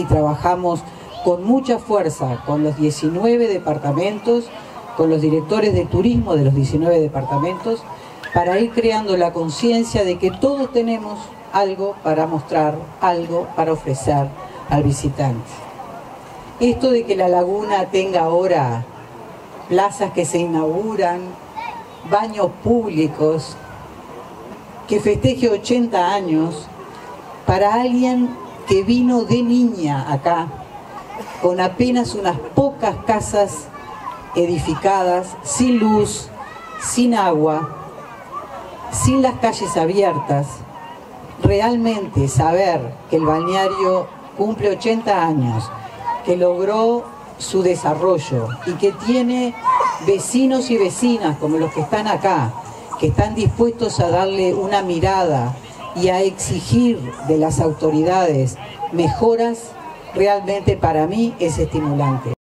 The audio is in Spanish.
y trabajamos con mucha fuerza con los 19 departamentos, con los directores de turismo de los 19 departamentos, para ir creando la conciencia de que todos tenemos algo para mostrar, algo para ofrecer al visitante. Esto de que la laguna tenga ahora plazas que se inauguran, baños públicos, que festeje 80 años, para alguien que vino de niña acá, con apenas unas pocas casas edificadas, sin luz, sin agua, sin las calles abiertas, realmente saber que el balneario cumple 80 años, que logró su desarrollo y que tiene vecinos y vecinas como los que están acá, que están dispuestos a darle una mirada y a exigir de las autoridades mejoras, realmente para mí es estimulante.